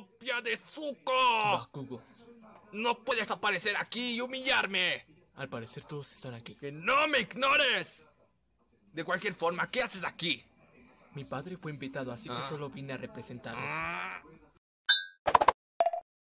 copia de Zuko. Bakugo, No puedes aparecer aquí y humillarme. al parecer todos están aquí. ¡Que no me ignores! De cualquier forma, ¿qué haces aquí? Mi padre fue invitado, así que ah. solo vine a representarlo. Ah,